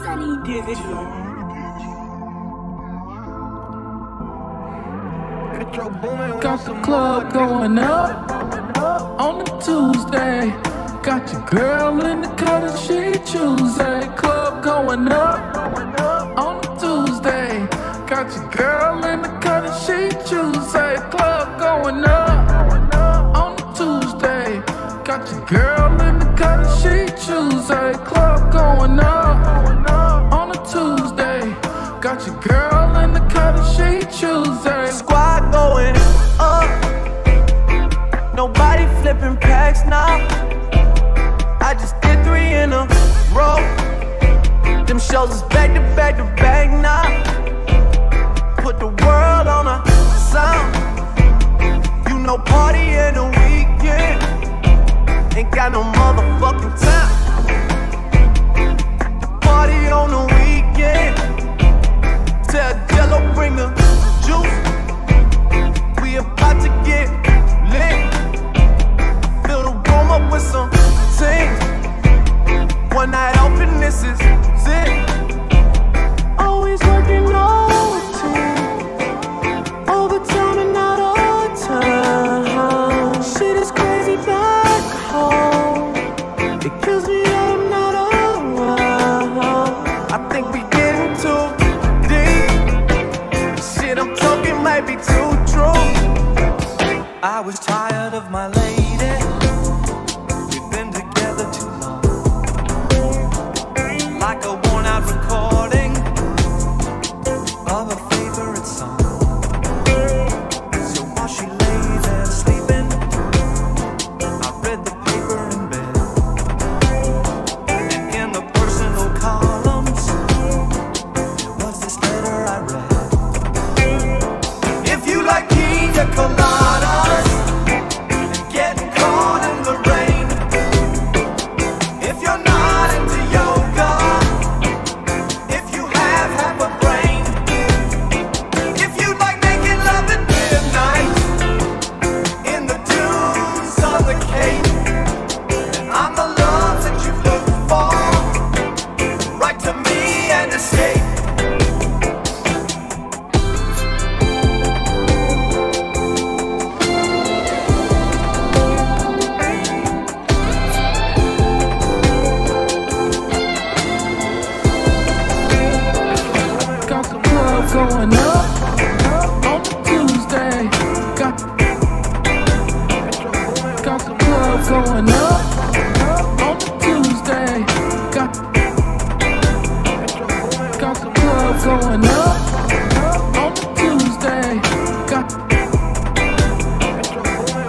Sunny Got the club going up on a Tuesday. Got your girl in the cut and she choosing. shows is back to back to back now. Put the world on a sound. You know, party in the weekend. Ain't got no motherfucking time. Party on the weekend. Tell Jello, bring the juice. We about to get lit. Fill the room up with some things. One night open, this is. I was tired of my going up on Tuesday. Got, got the club going up on Tuesday. Got, got the club going up on Tuesday. Got,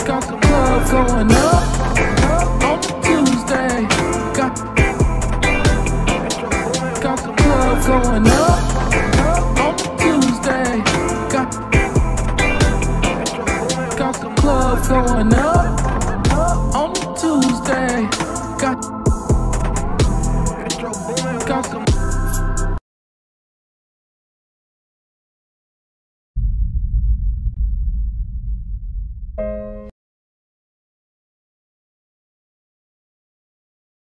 got the club going up on Tuesday. Got, got the club going up. love going up.